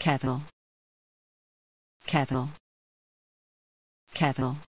cattle cattle cattle